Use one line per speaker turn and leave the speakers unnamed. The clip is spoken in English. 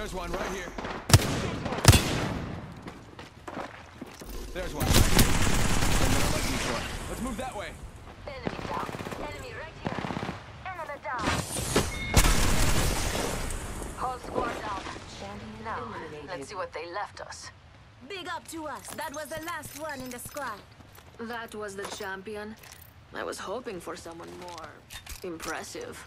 There's one right here. There's one right here. Let's move that way.
Enemy down. Enemy right here. Enemy down. Whole squad down. Now, let's see what they left us.
Big up to us. That was the last one in the squad.
That was the champion. I was hoping for someone more impressive.